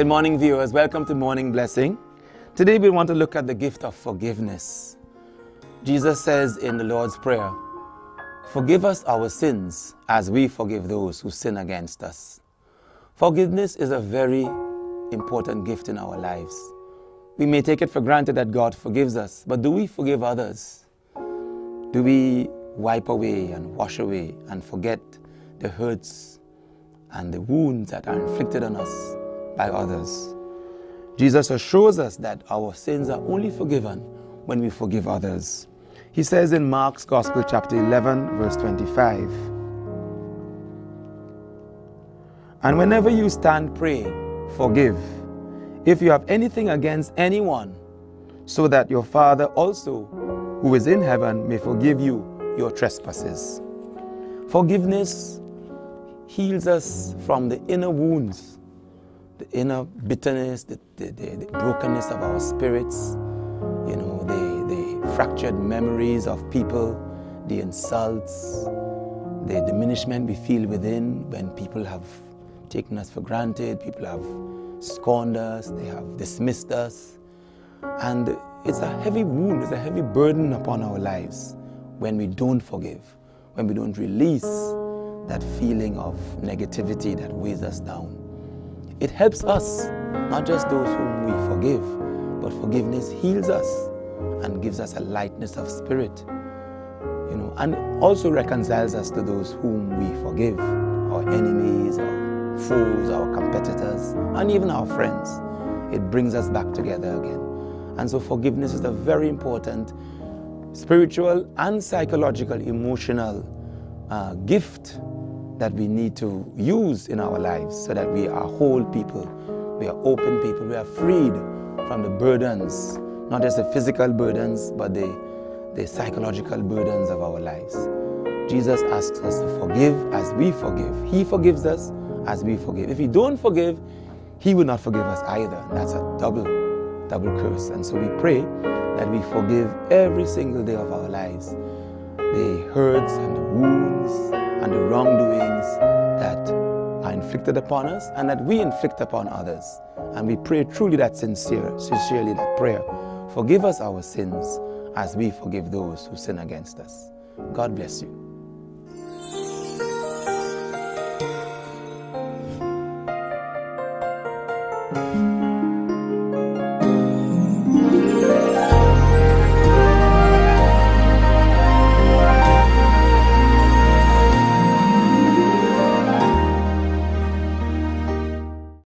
Good morning, viewers. Welcome to Morning Blessing. Today we want to look at the gift of forgiveness. Jesus says in the Lord's Prayer, Forgive us our sins as we forgive those who sin against us. Forgiveness is a very important gift in our lives. We may take it for granted that God forgives us, but do we forgive others? Do we wipe away and wash away and forget the hurts and the wounds that are inflicted on us by others? Jesus assures us that our sins are only forgiven when we forgive others. He says in Mark's Gospel, chapter 11, verse 25, And whenever you stand praying, forgive if you have anything against anyone, so that your Father also, who is in heaven, may forgive you your trespasses. Forgiveness heals us from the inner wounds, the inner bitterness, the, the, the, the brokenness of our spirits, you know, the, the fractured memories of people, the insults, the diminishment we feel within when people have taken us for granted, people have scorned us, they have dismissed us. And it's a heavy wound, it's a heavy burden upon our lives when we don't forgive, when we don't release that feeling of negativity that weighs us down. It helps us, not just those whom we forgive, but forgiveness heals us and gives us a lightness of spirit, you know, and also reconciles us to those whom we forgive, our enemies, our foes, our competitors, and even our friends. It brings us back together again. And so forgiveness is a very important spiritual and psychological, emotional uh, gift that we need to use in our lives so that we are whole people, we are open people, we are freed from the burdens, not just the physical burdens, but the, the psychological burdens of our lives. Jesus asks us to forgive as we forgive. He forgives us as we forgive. If we don't forgive, He will not forgive us either. That's a double, double curse. And so we pray that we forgive every single day of our lives the hurts and the wounds and the wrongdoings that are inflicted upon us and that we inflict upon others. And we pray truly that sincere, sincerely that prayer. Forgive us our sins as we forgive those who sin against us. God bless. You.